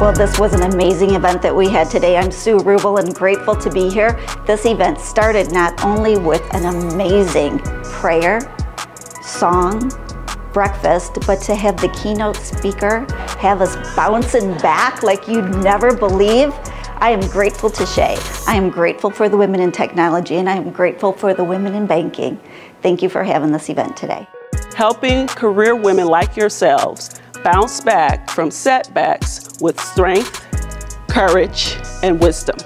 Well, this was an amazing event that we had today. I'm Sue Rubel and grateful to be here. This event started not only with an amazing prayer, song, breakfast, but to have the keynote speaker have us bouncing back like you'd never believe. I am grateful to Shay. I am grateful for the women in technology and I am grateful for the women in banking. Thank you for having this event today. Helping career women like yourselves bounce back from setbacks with strength, courage, and wisdom.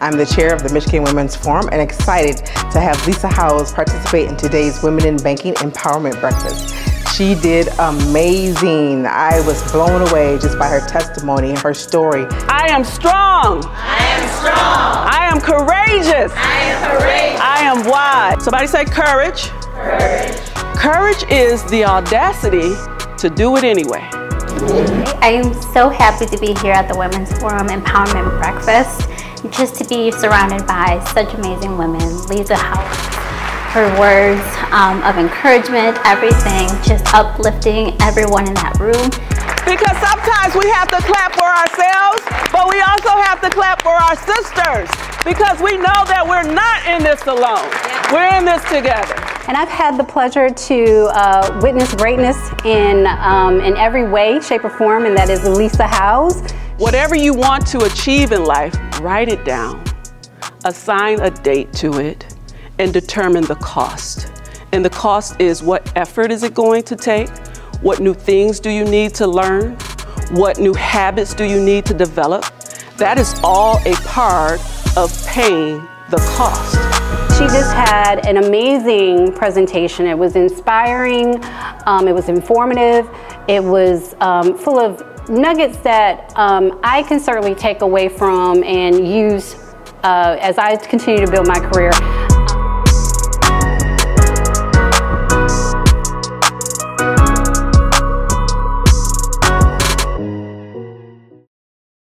I'm the chair of the Michigan Women's Forum and excited to have Lisa Howze participate in today's Women in Banking Empowerment Breakfast. She did amazing. I was blown away just by her testimony and her story. I am strong. I am strong. I am courageous. I am courageous. I am wise. Somebody say courage. Courage. Courage is the audacity to do it anyway. I am so happy to be here at the Women's Forum Empowerment Breakfast, just to be surrounded by such amazing women. Lisa Howze, her words um, of encouragement, everything, just uplifting everyone in that room. Because sometimes we have to clap for ourselves, but we also have to clap for our sisters because we know that we're not in this alone. We're in this together. And I've had the pleasure to uh, witness greatness in, um, in every way, shape, or form, and that is Lisa Howze. Whatever you want to achieve in life, write it down. Assign a date to it and determine the cost. And the cost is what effort is it going to take? What new things do you need to learn? What new habits do you need to develop? That is all a part of paying the cost. She just had an amazing presentation. It was inspiring, um, it was informative, it was um, full of nuggets that um, I can certainly take away from and use uh, as I continue to build my career.